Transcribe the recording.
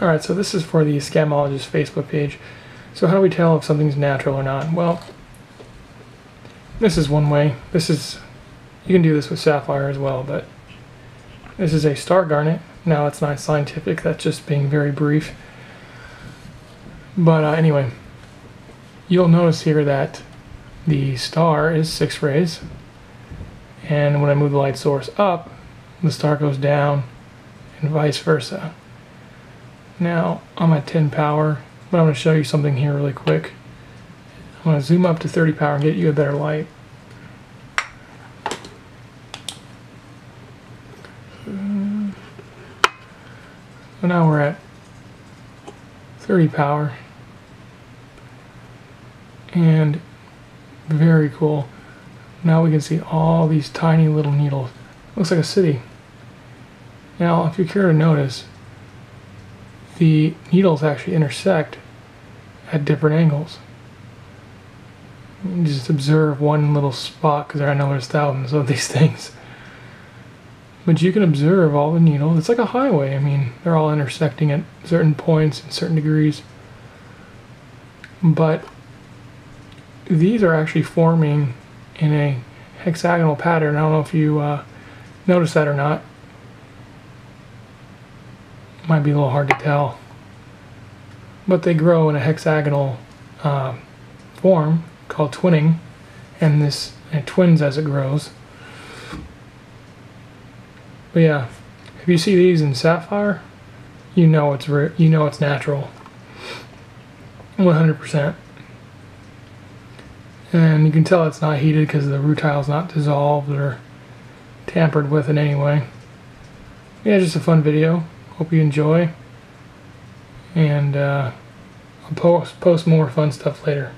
Alright, so this is for the Scamologist Facebook page. So how do we tell if something's natural or not? Well, this is one way. This is, you can do this with sapphire as well, but this is a star garnet. Now it's not scientific, that's just being very brief. But uh, anyway, you'll notice here that the star is six rays. And when I move the light source up, the star goes down and vice versa. Now I'm at 10 power, but I'm going to show you something here really quick. I'm going to zoom up to 30 power and get you a better light. So now we're at 30 power and very cool. Now we can see all these tiny little needles. Looks like a city. Now, if you care to notice, the needles actually intersect at different angles. You just observe one little spot because I know there's thousands of these things. But you can observe all the needles. It's like a highway. I mean, they're all intersecting at certain points and certain degrees. But these are actually forming in a hexagonal pattern. I don't know if you uh, noticed that or not. Might be a little hard to tell. But they grow in a hexagonal uh, form called twinning, and this it twins as it grows. But yeah, if you see these in sapphire, you know it's you know it's natural. 100%. And you can tell it's not heated because the rutile is not dissolved or tampered with in any way. Yeah, just a fun video. Hope you enjoy. And uh, I'll post, post more fun stuff later.